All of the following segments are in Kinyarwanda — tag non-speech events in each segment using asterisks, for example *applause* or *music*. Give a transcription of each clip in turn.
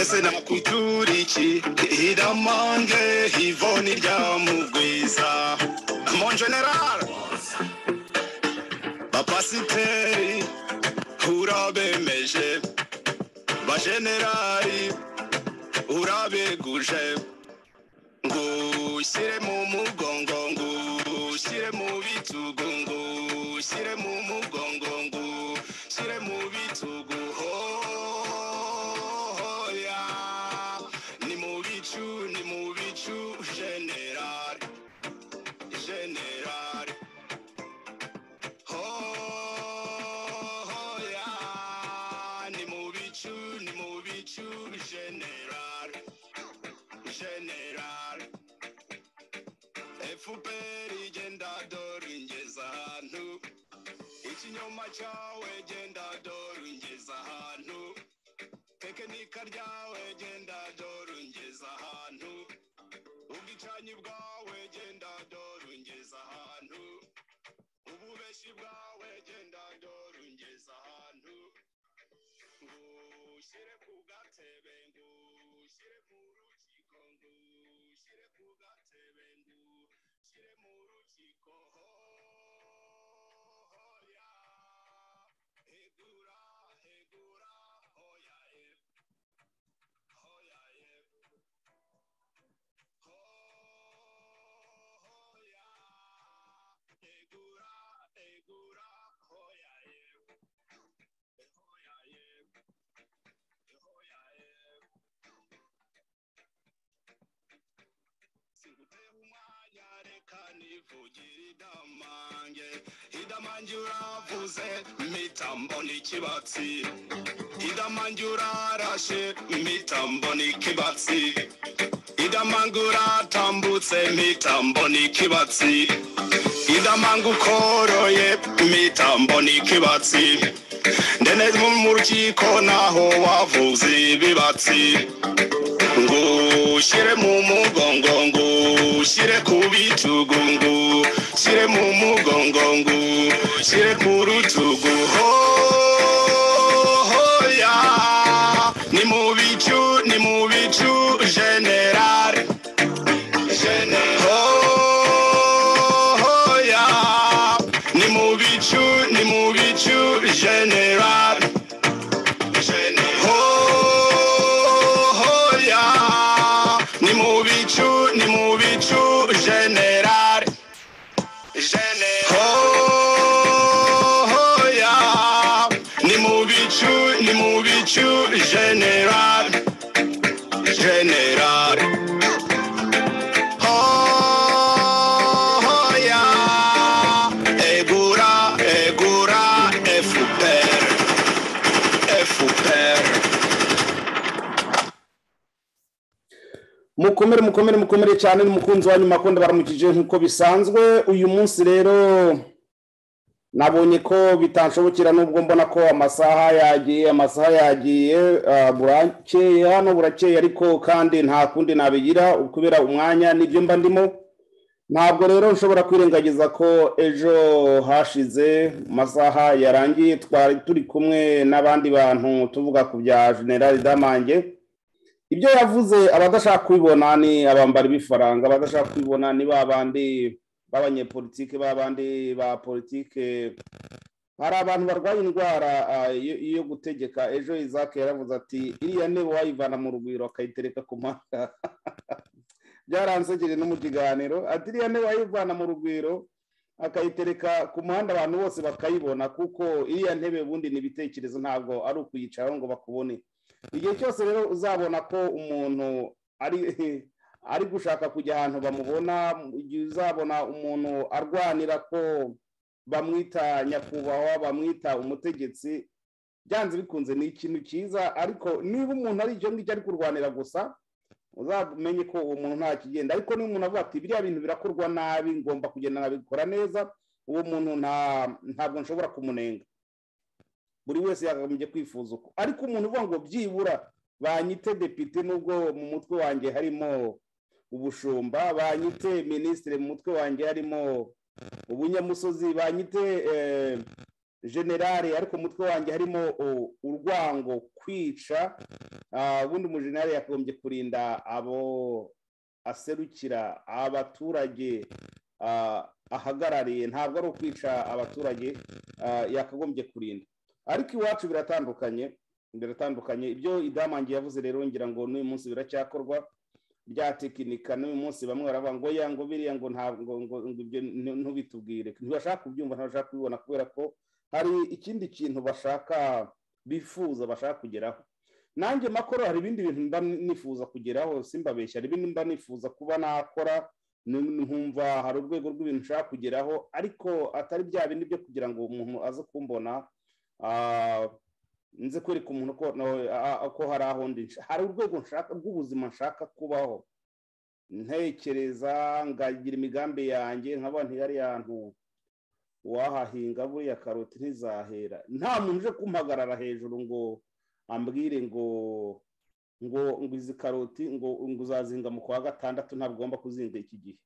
ese nakwitura iki iramange ivoni rya mugwiza. Mon general. Bapasiteri urabemeje. Bajenerali urabeguje. Ngushyire mu mugongo ngushyire mu bitugu ngushyire mu cyawe genda dore ungeza ahantu. Tekinika ryawe genda dore ungeza ahantu. Ubwicanyi bwawe genda dore ungeza ahantu. Ububeshi bwawe genda dore ungeza ahantu. Ngushyire ku gatebe ngushyire mu rukiko ngushyire ku gatebe ngushyire mu rukiko reka nivugire idamange idamange uravuze mitambo n'ikibatsi idamange urarashe mitambo n'ikibatsi idamange uratambutse mitambo n'ikibatsi idamange ukoroye mitambo n'ikibatsi ndene mu rukiko naho wavuze ibibatsi. Ngushyire mu mugongo ngushyire ku bitugu ngushyire mu mugongo ngushyire ku rutugu mukomere mukomere mukomere cyane n'umukunzi wanyu makunda baramukije nk'uko bisanzwe. Uyu munsi rero nabonye ko bitanshobokera nubwo mbona ko amasaha yagiye amasaha yagiye ah, burakeye hano burakeye ariko kandi nta kundi nabigira kubera umwanya ni byo mba ndimo. Ntabwo rero nshobora kwirengagiza ko ejo hashize mu masaha yarangiye twari turi kumwe n'abandi bantu tuvuga ku bya generali damange. Ibyo yavuze abadashaka kubibona ni abambari b'ifaranga abadashaka kubibona ni ba bandi b'abanyepolitike ba bandi ba politike. Hari abantu barwaye indwara ah, yo gutegeka. Ejo isaac yaravuze ati iriya ntebe wayivana mu rugwiro akayitereka ku mpaka *laughs* byaransegeje no mu kiganiro. Ati iriya ntebe wayivana mu rugwiro akayitereka ku muhanda abantu bose bakayibona kuko iriya ntebe ubundi ni ibitekerezo ntabwo ari ukuyicaraho ngo bakubone. Igihe cyose rero uzabona ko umuntu ari *laughs* ari gushaka kujya ahantu bamubona igihe uzabona umuntu arwanira ko bamwita nyakubahwa bamwita umutegetsi byanze bikunze ni ikintu cyiza. Ariko niba umuntu ari icyo ngicyo ari kurwanira gusa uzamenye ko uwo muntu nta kigenda. Ariko niba umuntu avuga ati biriya bintu birakorwa nabi ngomba kugenda nkabikora neza uwo muntu ntabwo nshobora kumunenga. Buri wese yakagombye kwifuza uko. Ariko umuntu uvuga ngo byibura banyite depite nubwo mu mutwe wanjye harimo ubushumba banyite minisitiri mu mutwe wanjye harimo ubunyamusozi banyite generale ariko mu mutwe wanjye harimo urwango kwica ah, ubundi umujenerali yakagombye kurinda abo aserukira abaturage ah, ahagarariye. Ntabwo ari ukwica abaturage ah, yakagombye kurinda. Ariko iwacu biratandukanye biratandukanye. Ibyo idamange yavuze rero ngira ngo n'uyu munsi biracyakorwa bya tekinika n'uyu munsi bamwe baravuga ngo ya ngo biriya ngo ntabwo ibyo ntu- ntubitubwire. Ntibashaka kubyumva ntibashaka kubibona kubera ko hari ikindi kintu bashaka bifuza bashaka kugeraho. Nanjye makoro hari ibindi bintu mba nifuza kugeraho simbabeshya. Hari ibindi mba nifuza kuba nakora nkumva hari urwego rw'ibintu nshaka kugeraho ariko atari bya bindi byo kugira ngo umuntu aze kumbona nze kwereka umuntu ko hari aho ndi hari urwego nshaka rw'ubuzima nshaka kubaho. Ntekereza ngagira imigambi yanjye nkaba ntiyari yantu wahahinga buriya karoti ntizahera. Nta muntu uje kumpagarara hejuru ngo ambwire ngo ngo ngo izi karoti ngo ngo uzazinga mu kwa gatandatu ntabwo ugomba kuzinga iki gihe.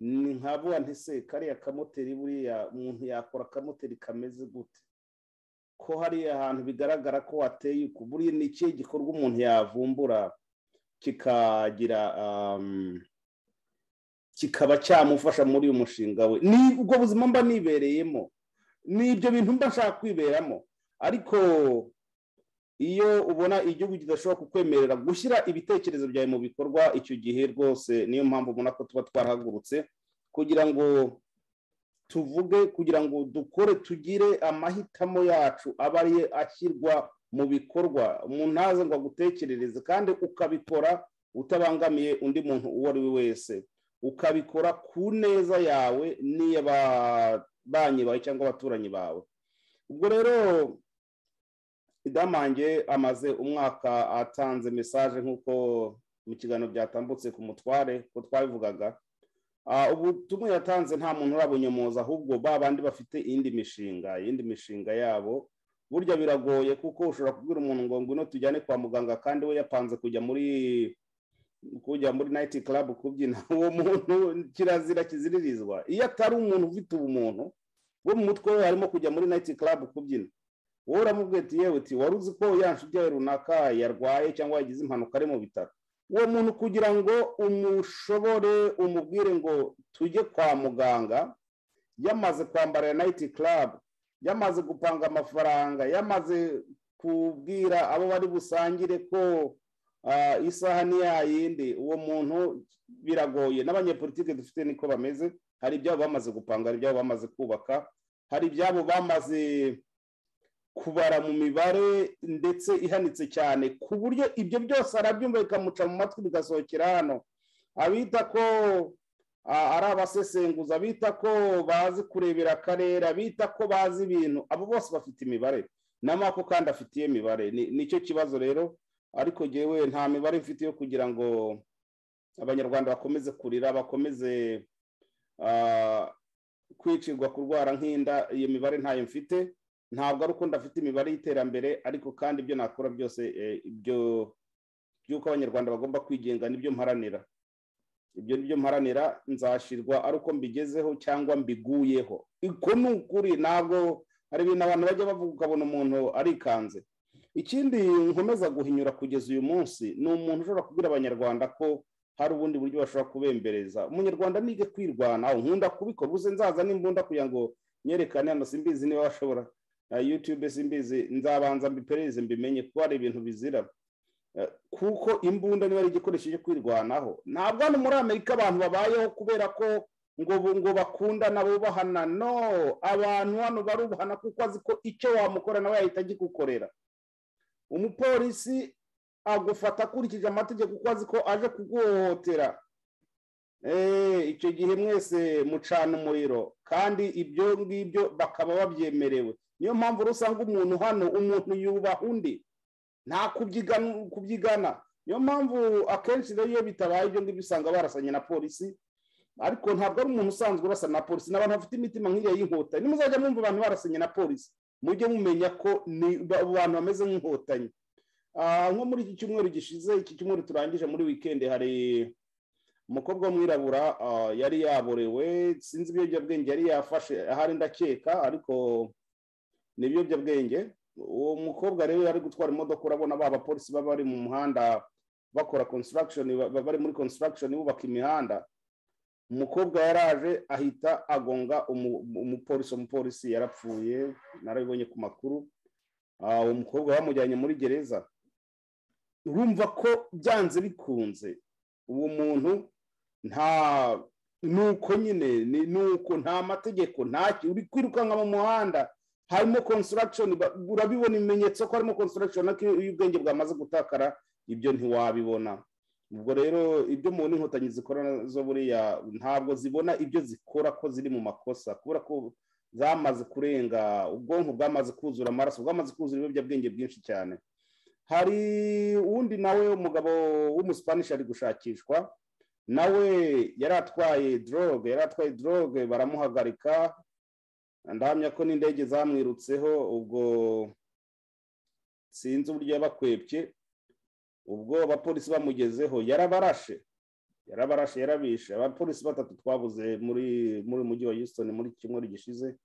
Ni nkavuga nti se kariya kamoteri buriya umuntu yakora akamoteri kameze gute? Ko hariya hantu bigaragara ko wateye uku buriya ni ikihe gikorwa umuntu yavumbura? Kikagira um, kikaba cyamufasha muri uyu mushinga we. Ni ubwo buzima mba nibereyemo. Ni ibyo bintu mba nshaka kwiberamo. Ariko iyo ubona igihugu kidashobora kukwemerera gushyira ibitekerezo byawe mu bikorwa icyo gihe rwose niyo mpamvu ubona ko tuba twarahagurutse kugira ngo tuvuge kugira ngo dukore tugire amahitamo yacu aba ari ashyirwa mu bikorwa umuntu ntaze ngo agutekerereze kandi ukabikora utabangamiye undi muntu uwo ari we wese. Ukabikora ku neza yawe n'iy'ababanyi bawe cyangwa abaturanyi bawe. Ubwo rero idamange amaze umwaka atanze mesaje nk'uko mu kiganiro byatambutse ku mutware ko twabivugaga ubutumwa yatanze nta muntu urabunyomoza ahubwo ba bandi bafite iyindi mishinga iyindi mishinga yabo burya biragoye kuko ushobora kubwira umuntu ngo ngwino tujyane kwa muganga kandi we yapanze kujya muri kujya muri nayiti karabu kubyina. *laughs* Uwo muntu kirazira kiziririzwa. Iyo atari umuntu ufite ubumuntu we mu mutwe we harimo kujya muri nayiti karabu kubyina. Wowe uramubwira ati yewe uti wari uzi ko ya nshuti yawe runaka yarwaye cyangwa yagize impanuka ari mu bitaro? Uwo muntu kugira ngo umushobore umubwire ngo tujye kwa muganga yamaze kwambara nayiti karabu yamaze gupanga amafaranga yamaze kubwira abo bari busangire ko ah, isaha ni ya yindi. Uwo muntu biragoye. N'abanyepolitike dufite niko bameze hari ibyabo bamaze gupanga hari ibyabo bamaze kubaka hari ibyabo bamaze kubara mu mibare ndetse ihanitse cyane ku buryo ibyo byose arabyumva bikamuca mu matwi bigasohokera hano. Abita ko ari abasesenguza abita ko bazi kurebera akarere abita ko bazi ibintu abo bose bafite imibare. N'amako kandi afitiye imibare Ni- ni cyo kibazo rero ariko jyewe nta mibare mfite yo kugira ngo abanyarwanda bakomeze kurira bakomeze kwicirwa kurwara nk'inda iyo mibare ntayo mfite. Ntabwo ari uko ndafite imibare y'iterambere ariko kandi ibyo nakora byose eh, ibyo by'uko abanyarwanda bagomba kwigenga ni byo mparanira. Ibyo ni byo mparanira nzashirwa ari uko mbigezeho cyangwa mbiguyeho. Uko ni ukuri ntabwo hari ibintu abantu bajya bavuga ukabona umuntu arikanze. Ikindi nkomeza guhinyura kugeza uyu munsi ni umuntu ushobora kubwira abanyarwanda ko hari ubundi buryo bashobora kubembereza. Umunyarwanda nige kwirwanaho nkunda kubikora ubuze nzaza n'imbunda kugira ngo nyerekane hano simbizi niba bashobora. Uh, youtube simbizi nzabanza mbiperereze mbimenye kuko hari ibintu bizira. Uh, kuko imbunda niba ari igikoresho cyo kwirwanaho. Ntabwo hano muri amerika abantu babayeho kubera ko ngo ngo bakundana bubahana no abantu hano barubahana kuko azi ko icyo wamukora nawe yahita agikukorera. Umupolisi agufata akurikije amategeko kuko azi ko aje kuguhohotera Eh, icyo gihe mwese mucana umuriro. Kandi ibyo ngibyo bakaba babyemerewe. Niyo mpamvu usanga umuntu hano umuntu yubaha undi. Nta kubyigana niyo mpamvu akenshi rero iyo bitabaye ibyo ngibyo usanga barasanye na polisi ariko ntabwo ari umuntu usanzwe urasa na polisi. Ni abantu bafite imitima nk'iriya y'inkotanyi nimuzajya mwumva abantu barasanye na polisi mujye mumenya ko ni ba- abantu bameze nk'inkotanyi. Ah, nko muri iki cyumweru gishize iki cyumweru turangije muri wikendi hari umukobwa w'umwirabura ah, yari yaborewe. Sinzi ibiyobyabwenge yari yafashe ahari ndakeka ariko ni ibiyobyabwenge. Uwo mukobwa rero yari gutwara imodoka urabona ba bapolisi baba bari mu muhanda bakora construction ba- bari muri construction bubaka imihanda. Umukobwa yaraje ahita agonga umu- umupolisi umupolisi yarapfuye narabibonye ku makuru. Ah, uwo mukobwa bamujyanye muri gereza. Urumva ko byanze bikunze. Uwo muntu nta nuko nyine ni nuko nta mategeko nta uri kwirukanka mu muhanda. Harimo ba- urabibona ibimenyetso ko harimo construction ariko iyo ubwenge bwamaze gutakara ibyo ntiwabibona. Ubwo rero ibyo mubona inkotanyi zikora zo buriya ntabwo zibona ibyo zikora ko ziri mu makosa kubera ko zamaze kurenga ubwonko bwamaze kuzura amaraso bwamaze kuzura ibiyobyabwenge byinshi cyane. Hari uwundi nawe umugabo w'umusipanishi ari gushakishwa nawe yari atwaye droge yari atwaye droge baramuhagarika ndahamya ko n'indege zamwirutseho ubwo sinzi uburyo yabakwepye ubwo abapolisi bamugezeho yarabarashe. Yarabarashe yarabishe. Abapolisi batatu twabuze muri muri mujyi wa Houston muri cyumweru gishize.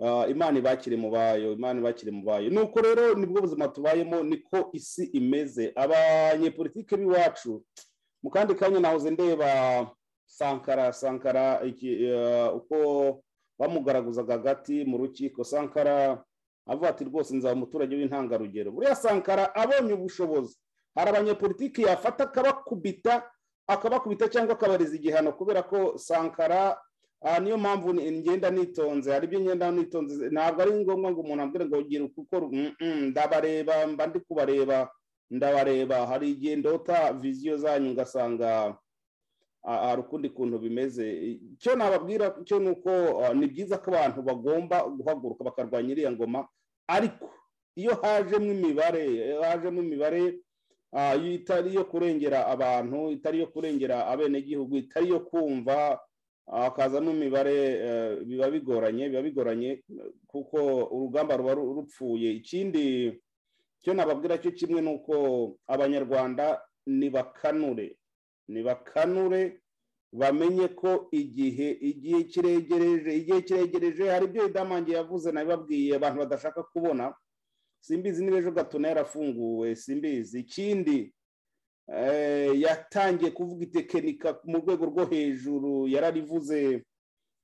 Ah, imana ibakire mu bayo imana ibakire mu bayo. Nuko rero ni bwo buzima tubayemo niko isi imeze. Abanyepolitike b'iwacu mu kandi kanya nahoze ndeba sankara sankara eh, uko bamugaragazaga hagati mu rukiko. Sankara avuga ati rwose nzaba umuturage w'intangarugero. Buriya sankara abonye ubushobozi. Hari abanyepolitiki yafata akabakubita akabakubita cyangwa akabareza igihano kubera ko sankara niyo mpamvu ngenda nitonze. Hari ibyo ngenda nitonze. Ntabwo ari ngombwa ngo umuntu ambwire ngo gira uko ndabareba mba ndi kubareba ndabareba. Hari igihe ndota viziyo zanyu ngasanga hari ukundi kuntu bimeze. Icyo nababwira cyo ni uko ah, ni byiza ko abantu bagomba guhaguruka bakarwanya iriya ngoma ariko iyo hajemo imibare hajemo imibare ah, itari iyo kurengera abantu itari iyo kurengera abenegihugu itari iyo kumva hakazamo imibare eh, biba bigoranye biba bigoranye kuko urugamba ruba ru- rupfuye. Ikindi cyo nababwira cyo kimwe ni uko abanyarwanda nibakanure. Nibakanure bamenye ko igihe igihe kiregereje igihe kiregereje hari ibyo idamange yavuze nabibabwiye abantu badashaka kubona. Simbizi niba ejo gatuna yarafunguwe simbizi. Ikindi eh, yatangiye kuvuga itekinika mu rwego rwo hejuru yararivuze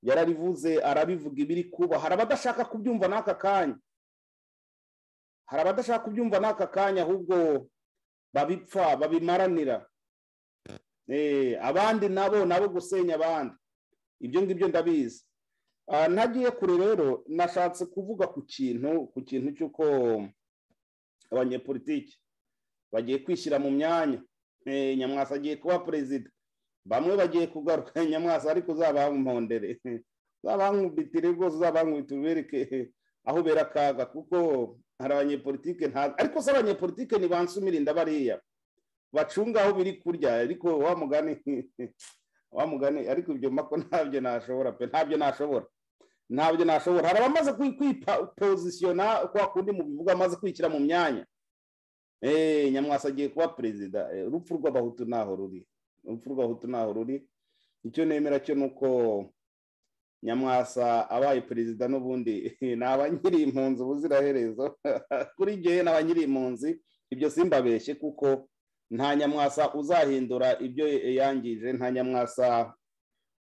yararivuze arabivuga ibiri kuba. Hari abadashaka kubyumva n'aka kanya. Hari abadashaka kubyumva n'aka kanya ahubwo babipfa babimaranira. Abandi nabo nabo gusenya abandi. Ibyo ngibyo ndabizi. Ah, ntagiye kure rero nashatse kuvuga ku kintu ku kintu cy'uko abanyepolitiki bagiye kwishyira mu myanya. Eh, nyamwasa agiye kuba perezida bamwe bagiye kugaruka *laughs* nyamwasa ariko uzabampondere *laughs* uzabankubitire rwose uzabankubitire ubereke *laughs* aho ubera akaga kuko hari abanyepolitike nta ariko se abanyepolitike ntibansumirinda bariya. Bacunga aho biri kurya ariko wa mugani *laughs* wa mugani ariko ibyo mako ntabyo nashobora pe ntabyo nashobora. Ntabyo nashobora. Hari abamaze kwi- kwipozisiyona kwa kundi mu bivuga amaze kwishyira mu myanya. Eh, nyamwasa agiye kuba perezida. Eh, urupfu rw'abahutu ntaho ruri. Urupfu rw'abahutu ntaho ruri. Icyo nemera cyo ni uko nyamwasa abaye perezida n'ubundi *laughs* naba nkiri impunzi ubuziraherezo. *laughs* Kuri jyewe naba nkiri impunzi. Ibyo simbabeshye kuko nta nyamwasa uzahindura ibyo yangije nta nyamwasa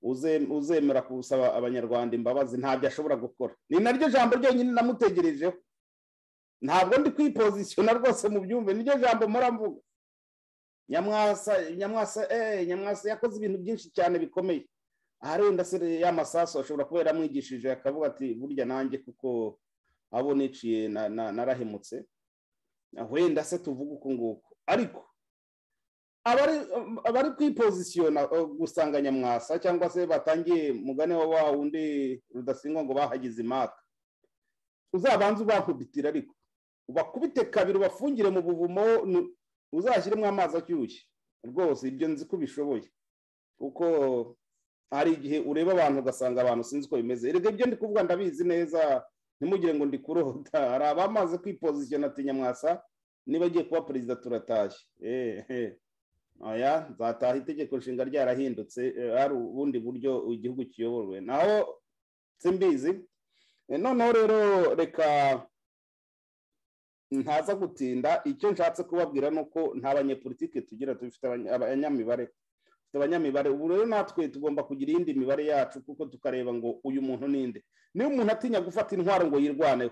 uze- uzemera gusaba abanyarwanda imbabazi ntabyo ashobora gukora. Ni naryo jambo ryonyine namutegerejeho. Ntabwo ndi kwipozisiyona rwose mu byumve niryo jambo mpora mvuga. Nyamwasa nyamwasa eh nyamwasa yakoze ibintu byinshi cyane bikomeye. Aha wenda se ya masasu ashobora kuba yaramwigishije akavuga ati burya nanjye kuko abo niciye na- na- narahemutse. Wenda se tuvuge uku nguku. Ariko abari kwipozisiyona uh, gusanga nyamwasa cyangwa se batangiye mugane wa wa wundi rudasingwa ngo bahagize imaka uzabanze ubakubitira ariko. Ubakubite kabiri ubafungire mu buvumo uzashyiremo amazi ashyushye. Rwose ibyo nzi ko ubishoboye. Kuko hari igihe ureba abantu ugasanga abantu sinzi uko bimeze. Erega ibyo ndi kuvuga ndabizi neza ntimugire ngo ndi kurota. Hari abamaze kwipozisiyona ati nyamwasa niba agiye kuba perezida turatashye. Aya nzataha itegeko nshinga ryarahindutse eh, hari ubundi buryo igihugu kiyoborwe. Naho simbizi Eh, noneho rero reka ntaza gutinda. Icyo nshatse kubabwira ni uko nta banyepolitike tugira dufite abanya- abanyamibare. Dufite abanyamibare. Ubu rero natwe tugomba kugira iyindi mibare yacu kuko tukareba ngo uyu muntu ninde niba umuntu atinya gufata intwaro ngo yirwaneho.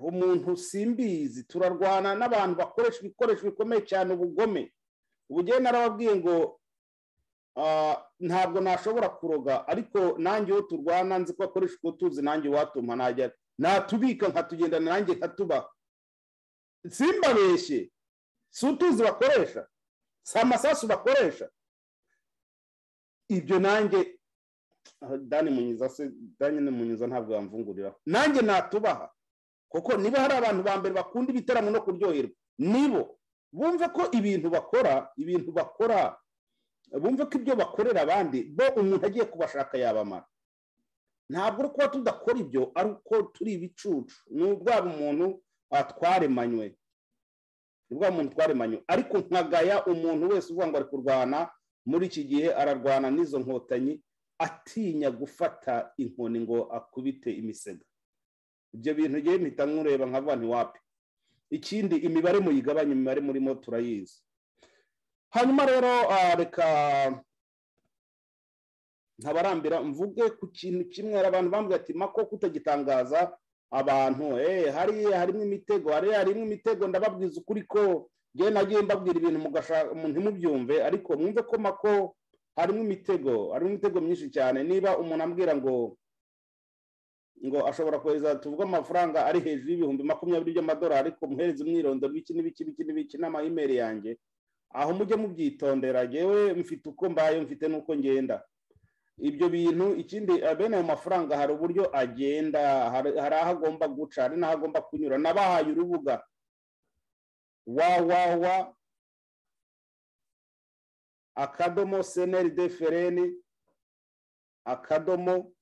Uwo muntu simbizi turarwana n'abantu bakoresha ibikoresho bikomeye cyane ubugome. Ubugeni narababwiye ngo ah, ntabwo nashobora kuroga ariko nanjye iyo turwana nzi ko akoresha utwo tuzi nanjye watuma najya natubika nkatugendana nanjye nkatubaha simbabeshye. Si utuzi bakoresha? Si amasasu bakoresha? Ibyo nanjye Ah, dani munyiza se dani munyiza ntabwo yamvunguriraho nanjye natubaha kuko niba hari abantu ba mbere bakunda ibitaramo no kuryoherwa. Nibo bumve ko ibintu bakora ibintu bakora bumve ko ibyo bakorera abandi bo umuntu agiye kubashaka yabamara. Ntabwo uri kuba tudakora ibyo ari uko turi ibicucu. Ni ubwaba umuntu twaremanywe ni bwa muntu twaremanywe ariko nkagaya umuntu wese uvuga ngo ari kurwana muri iki gihe ararwana n'izo nkotanyi atinya gufata inkoni ngo akubite imisega. Ibyo bintu ngewe mpita nkureba nkavuga ntiwapi ikindi imibare muyigabanye imibare murimo turayizi. Hanyuma rero ah, reka ntabarambira mvuge ku kintu kimwe. Hari abantu bambwira ati mako kutagitangaza abantu? Eh hariya harimo imitego hariya harimo imitego. Ndababwiza ukuri ko njyewe nagiye mbabwira ibintu ntimubyumve. Ariko mwumve ko mako harimo imitego harimo imitego myinshi cyane. Niba umuntu ambwira ngo ngo ashobora kohereza tuvuge amafaranga ari hejuru y'ibihumbi makumyabiri by'amadolari ariko muhereze umwirondoro biki n'ibiki n'ibiki n'ibiki n'amayimeri yanjye. Aho mujye mubyitondera ngewe mfite uko mbaye mfite n'uko ngenda. Ibyo bintu ikindi bene ayo mafaranga hari uburyo agenda hari aho agomba guca hari n'aho agomba kunyura. Nabahaye urubuga. Wawawa akadomo seneri defereni akadomo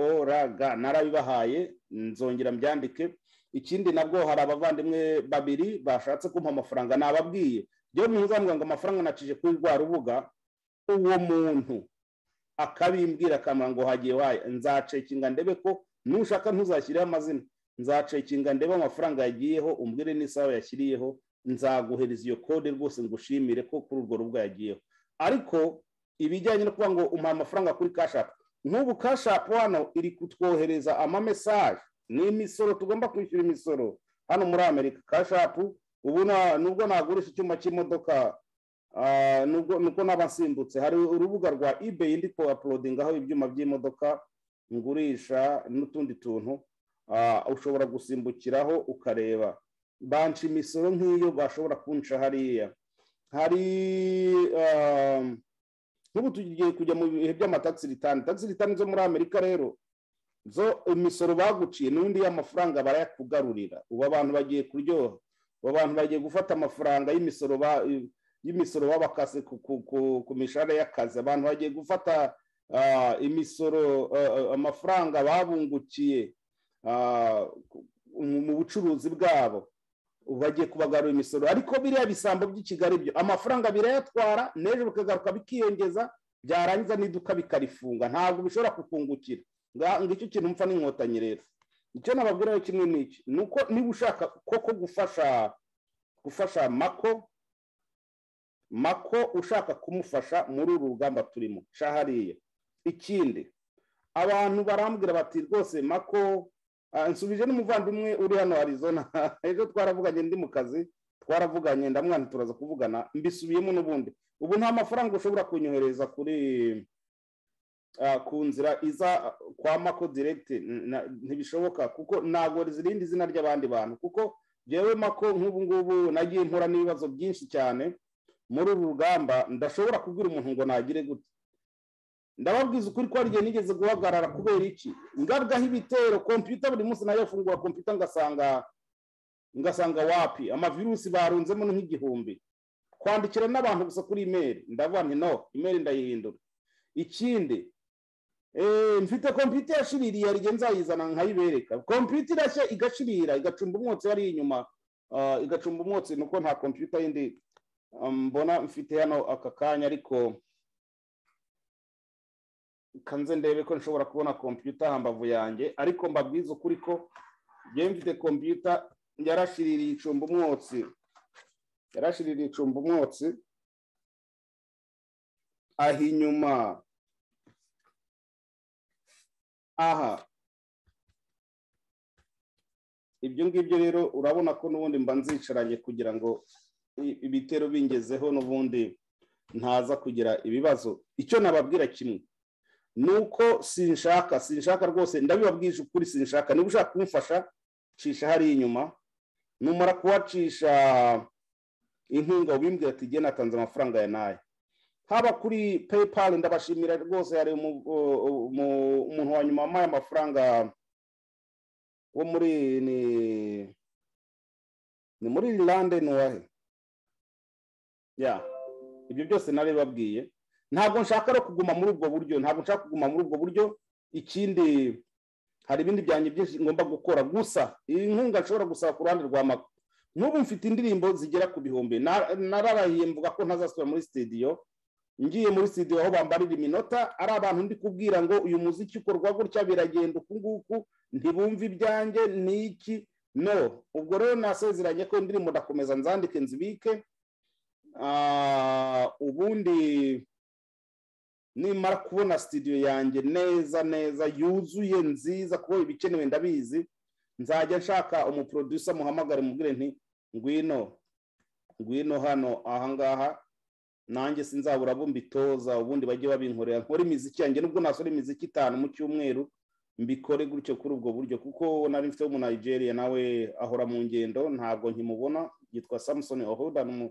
oraga narabibahaye nzongera mbyandike. Ikindi nabwo hari abavandimwe babiri bashatse kumpa amafaranga nababwiye. Byo ntuzambwira ngo amafaranga nacije kuri rwa rubuga uwo muntu akabimbwira akamara ngo hagiye wayo nzacekinga ndebe ko nushaka ntuzashyireho amazina. Nzacekinga ndebe amafaranga yagiyeho umbwire n'isaha yashyiriyeho. Nzaguhereza iyo kode rwose ngushimire ko kuri urwo rubuga yagiyeho. Ariko ibijyanye no kuvuga ngo umuha amafaranga kuri kashapu nk'ubu kashapu hano iri kutwohereza amamesaje. Ni imisoro tugomba kwishyura imisoro. Hano muri amerika kashapu ubu nubwo nagurisha icyuma cy'imodoka ah, nuko naba nsimbutse hari urubuga rwa eBay ndi ku apulodingaho ibyuma by'imodoka ngurisha n'utundi tuntu ah, ushobora gusimbukiraho ukareba. Banca imisoro nk'iyo bashobora kunca hariya. Hari ah, nk'ubu tugiye kujya mu bihe by'amatagisi ritani tagisi ritani zo muri amerika rero zo imisoro baguciye n'undi y'amafaranga barayakugarurira. Ubu abantu bagiye kuryoha. Ubu abantu bagiye gufata amafaranga y'imisoro ba- y'imisoro babakase ku- mishahara y'akazi. Abantu bagiye gufata ah, imisoro ah, amafaranga babungukiye ah, mu bucuruzi bwabo. Bagiye kubagarura imisoro. Ariko biriya bisambo by'i kigali byo amafaranga birayatwara n'ejo bikagaruka bikiyongeza byarangiza n'iduka bikarifunga. Ntabwo bishobora kukungukira. Ngicyo kintu mpfa n'inkotanyi rero. Icyo nababwira rero kimwe n'iki. Ni uko niba ushaka koko gufasha gufasha mako mako ushaka kumufasha muri uru rugamba turimo hariya. Ikindi abantu barambwira bati rwose mako nsubije n'umuvandimwe uri hano arizona. *laughs* Ejo twaravuganye ndi mu kazi twaravuganye ndamwana turaza kuvugana mbisubiyemo n'ubundi. Ubu nta mafaranga ushobora kunyohereza kuri ah, ku nzira iza kwa mako diregiti ntibishoboka kuko ntabwo zirindi izina ry'abandi bantu. Kuko jewe mako nk'ubu ngubu nagiye mpura n'ibibazo byinshi cyane. Muri uru rugamba ndashobora kubwira umuntu ngo nagire gute. Ndababwiza ukuri ko hari igihe nigeze guhagarara kubera iki? Ngabwaho ibitero kompiyuta buri munsi na yo fungura kompiyuta ngasanga ngasanga wapi? Amavirusi barunzemo nk'igihumbi. Kwandikira n'abantu gusa kuri imeri ndavuga no imeri ndayihindura. Ikindi eh, mfite kompiyuta yashiririye hari igihe nzayizana nkayibereka. Kompiyuta irashya igashirira igacumba umwotsi wari inyuma. Ah, igacumba umwotsi nuko nta kompiyuta yindi ah, mbona mfite hano aka kanya ariko kanze ndebe ko nshobora kubona kompiyuta hambavu yanjye ariko mbabwiza ukuri ko njyewe mfite kompiyuta yarashiririye icumba umwotsi. Yarashiririye icumba umwotsi. Aha inyuma. Aha. Ibyo ngibyo rero urabona ko n'ubundi mba nzicaranye kugira ngo ibitero bingezeho n'ubundi ntaza kugira ibibazo. Icyo nababwira kimwe. Ni uko sinshaka sinshaka rwose ndabibabwije ukuri sinshaka. Niba ushaka kumufasha cisha hariya inyuma. Numara kuhacisha inkunga ubimbwira ati igihe natanze amafaranga ya na yo haba kuri paypal ndabashimira rwose hari umuntu wa nyuma wampaye amafaranga wo muri ni ni muri irlande ni uwahe ya ibyo byose nari babwiye. Ntabwo nshaka no kuguma muri ubwo buryo. Ntabwo nshaka kuguma muri ubwo buryo. Ikindi hari ibindi byanjye byinshi ngomba gukora. Gusa iyi nkunga nshobora gusaba ku ruhande rwa mako nk'ubu mfite indirimbo zigera ku bihumbi. Nararahiye mvuga ko ntazasubira muri sitidiyo ngiye muri sitidiyo aho bambarira iminota. Ari abantu ndi kubwira ngo uyu muziki ukorwa gutya biragenda uku nguku. Ntibumve ibyanjye ni iki? No. Ubwo rero nasezeranye ko indirimbo ndakomeza nzandike nzibike. Ubundi nimara kubona sitidiyo yanjye neza neza yuzuye nziza kuko ibikenewe ndabizi nzajya nshaka umuproducer muhamagare mubwire nti ngwino ngwino hano ahangaha nanjye sinzabura abo mbitoza ubundi bajye babinkorera. Nkore imiziki yanjye nubwo nasora imiziki itanu mu cyumweru mbikore gutyo kuri ubwo buryo kuko nari mfite mu Nigeria nawe ahora mu ngendo ntabwo nkimubona yitwa Samson Ohoda ni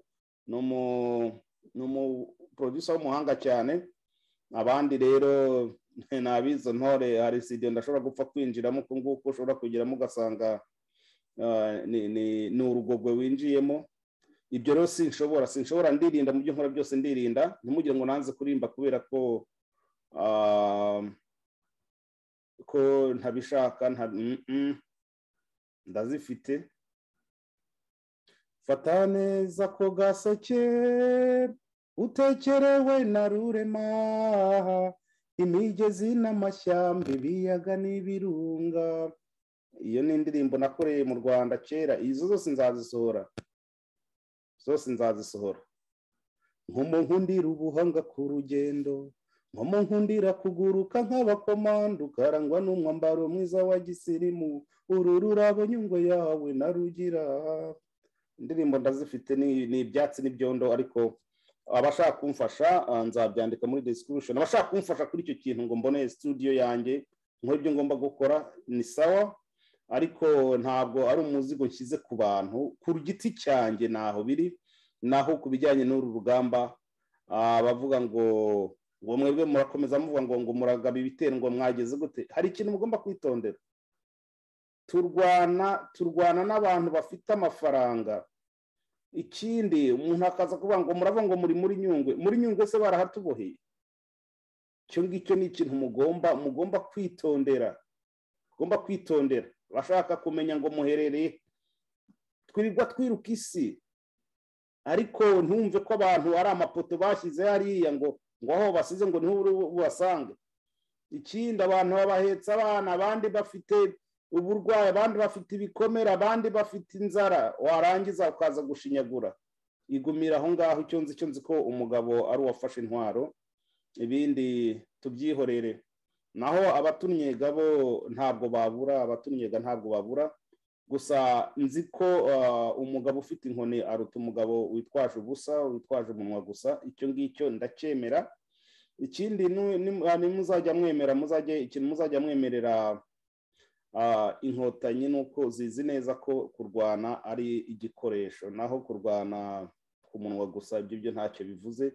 umuproducer w'umuhanga cyane. Abandi rero *laughs* nabizo ntore hari studio ndashobora gupfa kwinjiramo uko nguko ushobora kugeramo ugasanga ni urugogwe winjiyemo. Ibyo rero sinshobora sinshobora ndirinda mu byo nkora byose ndirinda. Ntimugire ngo nanze kurimba kubera ko ko ntabishaka ndazifite. Fata neza ko gaseke utekerewe na rurema imigezi n'amashyamba ibiyaga n'ibirunga. Iyo ni indirimbo nakoreye mu rwanda kera izo zose nzazisohora. Zose nzazisohora. Nk'umunkundira ubuhanga ku rugendo nk'umunkundira kuguruka nk'abakomando ukarangwa n'umwambaro mwiza wa gisirimu uru rurabo nyungwe yawe na rugira. Indirimbo ndazifite ni ibyatsi n'ibyondo ariko abashaka kumfasha nzabyandika muri description. Abashaka kumfasha kuri icyo kintu ngo mbone studio yanjye nk'ibyo ngomba gukora ni sawa. Ariko ntabwo ari umuzigo nshyize ku bantu. Ku giti cyanjye ntaho biri naho ku bijyanye n'uru rugamba bavuga ngo ngo mwebwe murakomeza muvuga ngo ngo muragaba ibitero ngo mwageze gute? Hari ikintu mugomba kwitondera. Turwana turwana n'abantu bafite amafaranga ikindi umuntu akaza kuvuga ngo muravuga ngo muri muri nyungwe. Muri nyungwe se barahatuboheye? Icyo ngicyo ni ikintu mugomba mugomba kwitondera. Mugomba kwitondera. Bashaka kumenya ngo muherereye. Twirirwa twiruka isi. Ariko ntumve ko abantu ari amapoto bashyize hariya ngo ngo aho basize ngo ubasange ikindi abantu babahetse abana abandi bafite uburwayi abandi bafite ibikomere abandi bafite inzara warangiza ukaza gushinyagura. Igumira aho ngaho icyo nzi icyo nzi ko umugabo ari uwafashe intwaro ibindi tubyihorere. Naho abatunyega bo ntabwo babura abatunyega ntabwo babura. Gusa nzi ko umugabo ufite inkoni aruta umugabo witwaje ubusa witwaje umunwa gusa. Icyo ngicyo ndacyemera ikindi nimuzajya mwemera muzajye ikintu muzajya mwemerera inkotanyi ni uko zizi neza ko kurwana ari igikoresho. Naho kurwana ku munwa gusa ibyo byo ntacyo bivuze.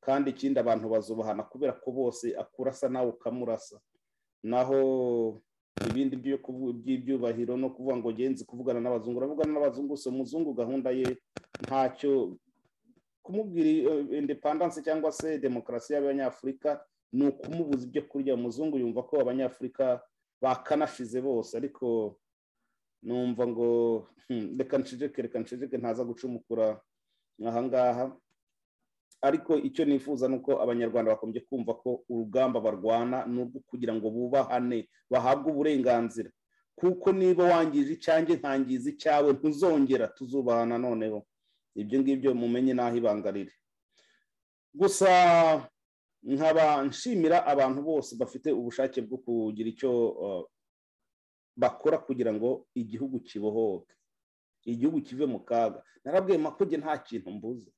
Kandi ikindi abantu bazubahana kubera ko bose akurasa nawe ukamurasa. Naho ibindi by'ibyubahiro no kuvuga ngo genzi kuvugana n'abazungu uravugana n'abazungu si umuzungu gahunda ye ntacyo kumubwira indepandanse cyangwa se demokarasi y'abanyafurika ni ukumubuza ibyo kurya. Umuzungu yumva ko abanyafurika bakanashize bose ariko numva ngo reka nceceke reka nceceke ntaza gucumukura ahangaha. Ariko icyo nifuza ni uko abanyarwanda bakomeje kumva ko urugamba barwana ni urwo kugira ngo bubahane bahabwe uburenganzira. Kuko niba wangije icyanjye nkangiza icyawe ntuzongera tuzubahana noneho. Ibyo ngibyo mumenye n'aho ibanga riri. Gusa nkaba nshimira abantu bose bafite ubushake bwo kugira icyo bakora kugira ngo igihugu kibohoke. Igihugu kive mu kaga. Narabwiye makuge nta kintu mbuze.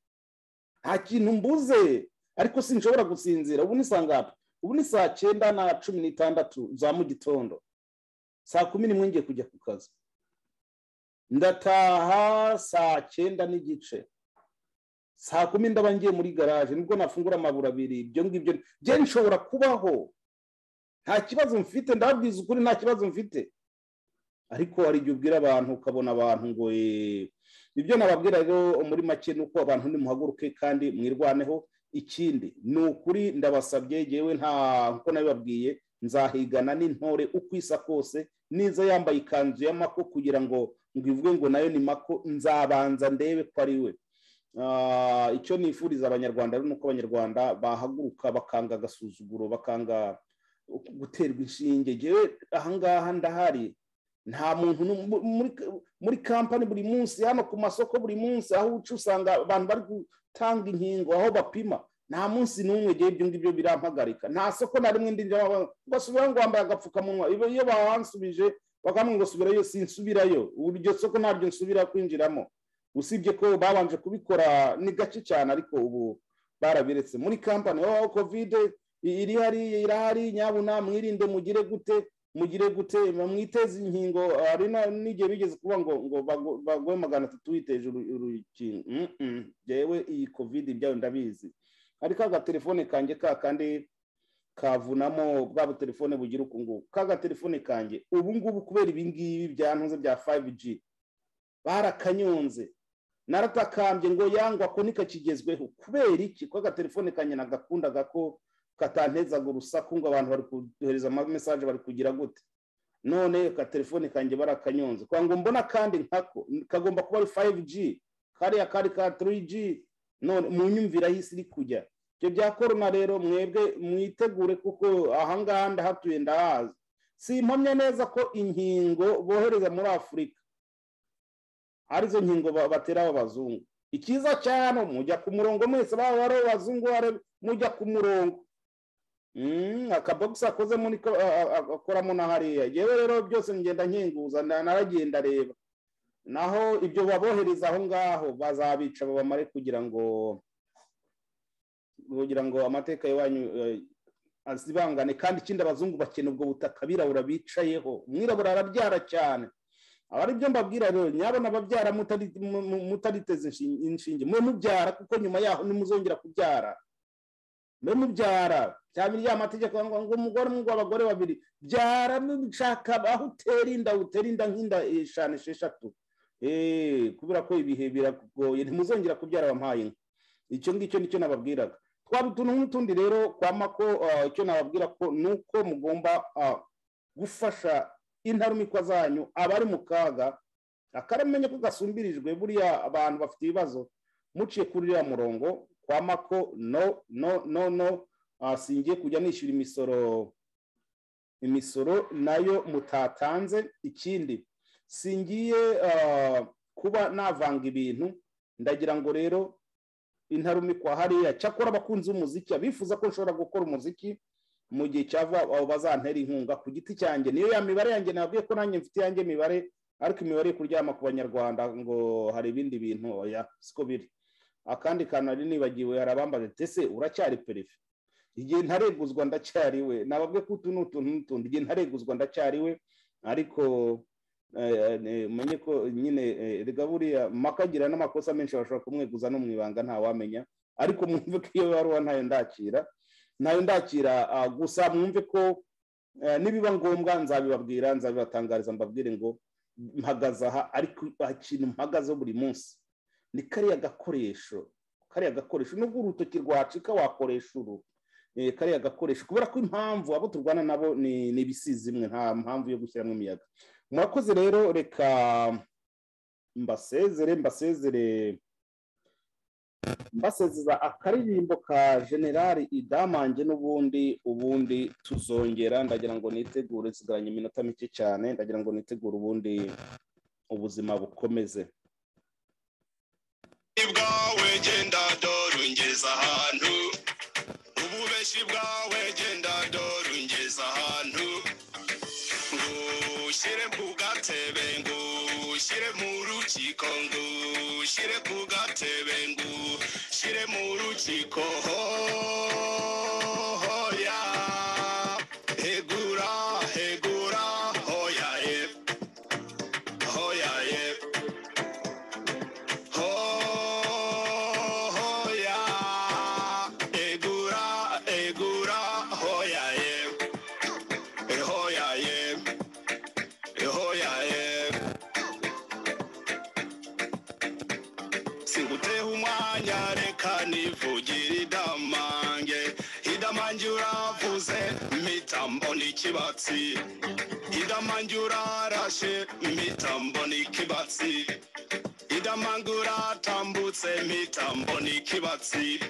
Nta kintu mbuze? Ariko sinshobora gusinzira. Ubu ni saa ubu ni saa cyenda na cumi n'itandatu za mu gitondo. Saa kumi n'imwe ngiye kujya ku kazi. Ndataha saa cyenda n'igice. Saa kumi ndaba ngiye muri garaje ni bwo nafungura amaburo abiri. Ibyo ngibyo njye nshobora kubaho? Nta kibazo mfite ndababwiza ukuri nta kibazo mfite. Ariko hari igihe ubwira abantu ukabona abantu ngo ibyo nababwira rero muri make ni uko abantu nimuhaguruke kandi mwirwaneho. Ikindi ni ukuri ndabasabye yewe nta nk'uko nabibabwiye nzahigana n'intore uko isa kose niza yambaye ikanzu y'amako kugira ngo ngo ivuge ngo na yo ni mako nzabanza ndebe ko ari we. Icyo nifuriza abanyarwanda ni uko abanyarwanda bahaguruka bakanga agasuzuguro bakanga guterwa inshinge. Ahangaha ndahari. Nta muntu muri kampani buri munsi hano ku masoko buri munsi aho uca usanga abantu bari gutanga inkingo aho bapima. Nta munsi n'umwe igihe ibyo ngibyo birampagarika. Nta soko na rimwe ndinjira basubira ngo wambaye agapfukamunwa. Iyo bahansubije bakamubwira ngo subirayo sinsubirayo. Iryo soko ntabyo nsubira kwinjiramo. Usibye ko babanje kubikora ni gake cyane ariko ubu barabiretse. Muri kampani aho kovide iri hariya irahari nyabuna mwirinde mugire gute mugire gute mwiteze inkingo. Hari n'igihe bigeze kuba ngo ngo bagoye magana atatu witeje urukingo. Yewe iyi kovide ibyayo ndabizi. Ariko agatelefone kanjye ka kandi kavunamo bwa butelefone bugira uku nguku ka gatelefone kanjye ubu ngubu kubera ibi ngibi byantuze bya 5G barakanyonze. Naratakambye ngo yangwa ko ntikakigezweho kubera iki? Ko agatelefone kanjye nagakundaga ko katantezaga urusaku ngo abantu bari kohereza amamesaje bari kugira gute. None agatelefone kanjye barakanyonze. Kwa ngo mbona kandi nkako kagomba kuba ari 5G kariya kari ka 3G none mu nyumvira aho isi iri kujya. Ibyo bya korona rero mwebwe mwitegure kuko ahangaha ndahatuye ndahazi. Si impamya neza ko inkingo bohereza muri afurika ari zo nkingo batera abazungu icyiza cyane mujya ku murongo mwese baba ari abazungu mujya ku murongo. Akabogisi akozemo akoramo na hariya. Yewe rero byose ngenda nkinguza naragenda reba. Naho ibyo babohereza aho ngaho bazabica babamare kugira ngo kugira ngo amateka y'iwanyu azibangane. Kandi ikindi abazungu bakena ubwo butaka abirabura bicayeho. Umwirabura arabyara cyane. Aba ari byo mbabwira rero nyabona ababyara mutariteze inshinge. Mwe mubyara kuko nyuma yaho nimuzongera kubyara. Mwe mubyara. Cyangwa irya mategeko ngo umugore umwe abagore babiri. Byara mushaka aho utera inda utera inda nk'inda eshanu esheshatu. Kubera ko ibihe biragoye. Ntimuzongera kubyara wampaye inka. Icyo ngicyo ni cyo nababwiraga. Twaba utuntu n'utundi rero kwa mako icyo nababwira ko ni uko mugomba gufasha intarumikwa zanyu abari mu kaga akaramenye ko gasumbirijwe buriya abantu bafite ibibazo muciye kuri uriya murongo kwa mako no no no no singiye kujya nishyura imisoro. Imisoro na yo mutatanze ikindi singiye kuba navanga ibintu ndagira ngo rero intarumikwa hariya. Cyakora abakunzi b'umuziki abifuza ko nshobora gukora umuziki mu gihe cyava abo bazantera inkunga ku giti cyanjye. Niyo ya mibare yanjye nabwiye ko nanjye mfite yanjye mibare ariko imibare yo kuryama ku banyarwanda ngo hari ibindi bintu oya siko biri. Akandi kantu nari nibagiwe hari abambaye tese uracyari perefe igihe ntareguzwa ndacyari we nababwe ko utu ni utuntu n'utundi. Igihe ntareguzwa ndacyari we ariko menye ko nyine rega buriya makagira n'amakosa menshi bashobora kumweguza no mu ibanga ntawamenya ariko mwumve ko iyo baruwa ntayo ndakira. Ntayo ndakira gusa mwumve ko nibiba ngombwa nzabibabwira nzabibatangariza mbabwire ngo mpagaze aha ariko ikintu mpagazeho buri munsi. Ni kariya gakoresho kariya gakoresho nubwo urutoki rwacika wakoresha uru. Kariya gakoresho kubera ko impamvu abo turwana nabo ni ibisizi imwe nta mpamvu yo gushyiramo imiyaga. Murakoze rero reka mbasezere mbasezere mbasezeza akaririmbo ka generali idamange n'ubundi ubundi tuzongera. Ndagira ngo nitegure nsigaranye iminota mike cyane. Ndagira ngo nitegure ubundi ubuzima bukomeze. Bwawe genda dore ungeza ahantu. Ububeshi bwawe genda dore ungeza ahantu. Ngushyire ku gatebe ngushyire mu rukiko ngushyire ku gatebe ngushyire mu idamange urarashe mpita mbona ikibatsi idamanga uratambutse mpita mbona ikibatsi